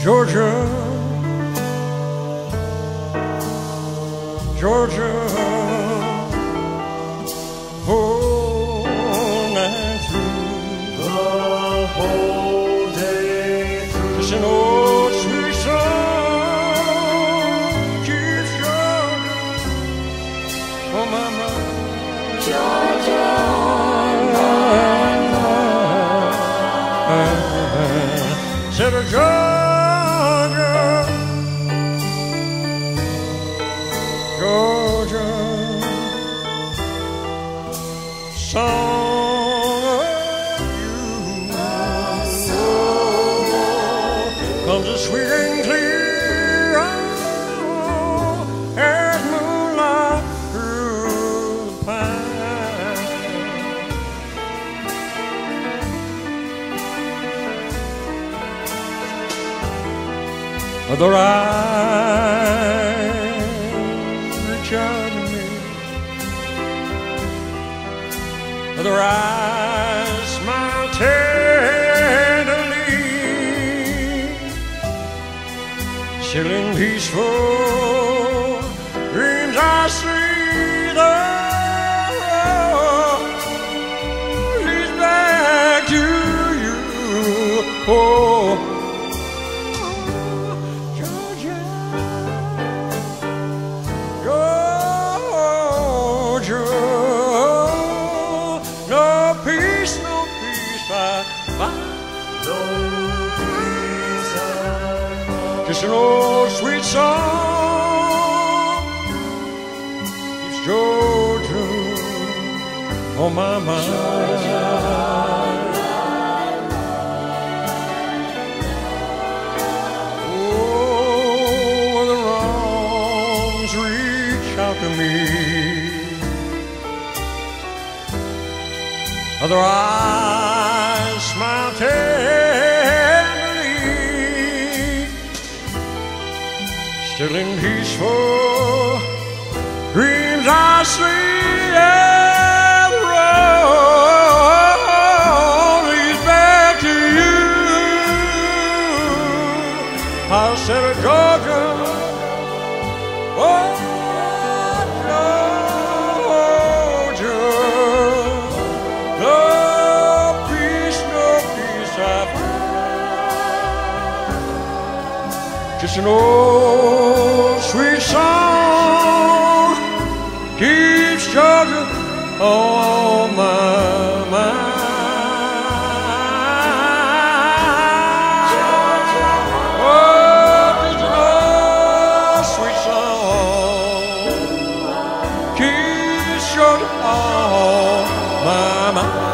Georgia, Georgia, oh, whole night through, the whole day. Through. just an old sweet song keeps Georgia on my mind. Georgia, said a Georgia, Eyes reach out to me. Other eyes smile tenderly. Still in peaceful dreams I see Just an old sweet song keeps Georgia on my mind. Oh, the wrongs reach out to me. Other eyes smile Still in peaceful dreams I see road leads back to you. I said, Georgia, oh, Georgia, no peace, no peace I find. Just an old mama.